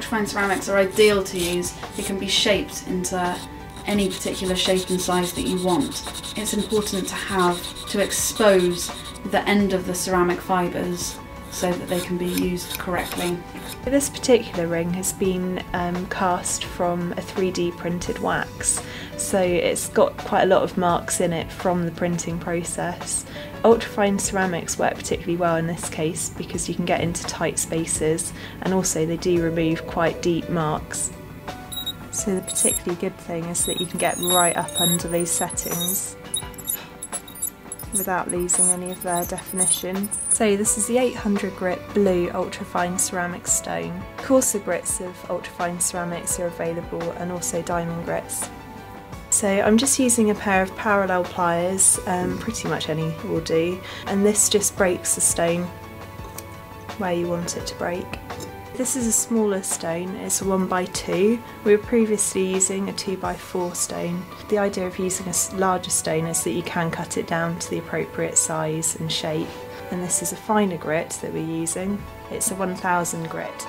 ultrafine ceramics are ideal to use. They can be shaped into any particular shape and size that you want. It's important to have to expose the end of the ceramic fibres so that they can be used correctly. This particular ring has been um, cast from a 3D printed wax, so it's got quite a lot of marks in it from the printing process. Ultrafine ceramics work particularly well in this case because you can get into tight spaces and also they do remove quite deep marks. So the particularly good thing is that you can get right up under these settings without losing any of their definition. So this is the 800 grit blue ultrafine ceramic stone. Coarser grits of ultrafine ceramics are available and also diamond grits. So I'm just using a pair of parallel pliers, um, pretty much any will do, and this just breaks the stone where you want it to break. This is a smaller stone, it's a 1x2. We were previously using a 2x4 stone. The idea of using a larger stone is that you can cut it down to the appropriate size and shape. And this is a finer grit that we're using. It's a 1000 grit.